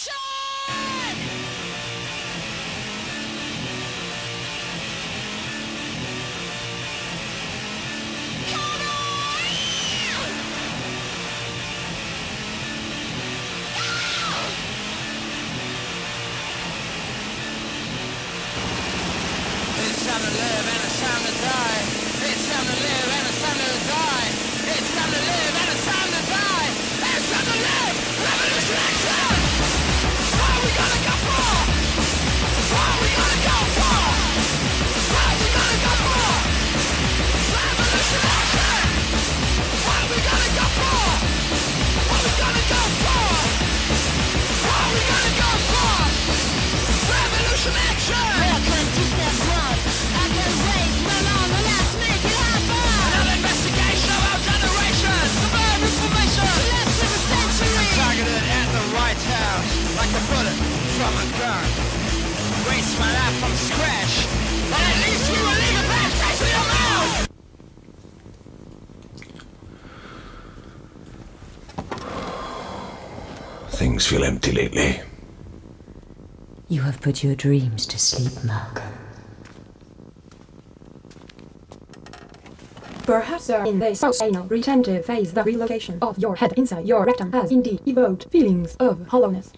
It's time to live and it's time to die. It's time to live and it's time to die. It's time to live. my life from scratch. But at least will leave a bad taste in your mouth! Things feel empty lately. You have put your dreams to sleep, Malcolm. Perhaps in this anal retentive phase the relocation of your head inside your rectum has indeed evoked feelings of hollowness.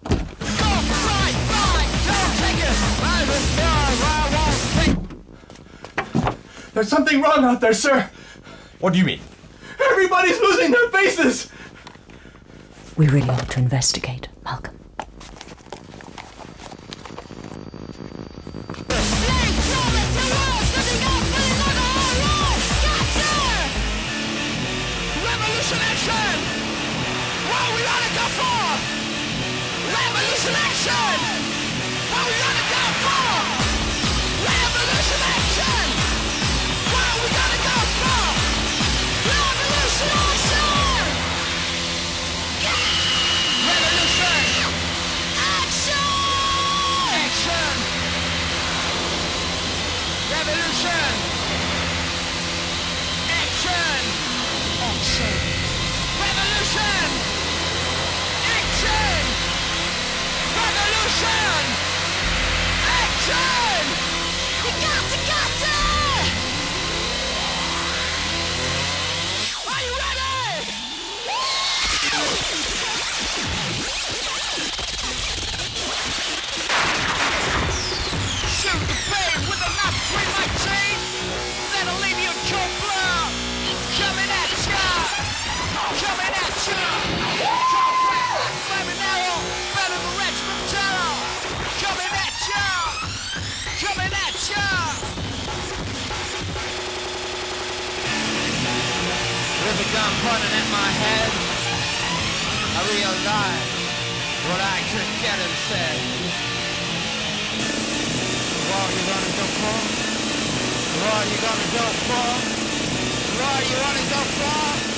There's something wrong out there, sir. What do you mean? Everybody's losing their faces. We really ought to investigate, Malcolm. Revolution action! What we gonna go for? Gun pointing at my head, I realized what I could get him said. What you gonna go for? What you gonna go for? What you wanna go for?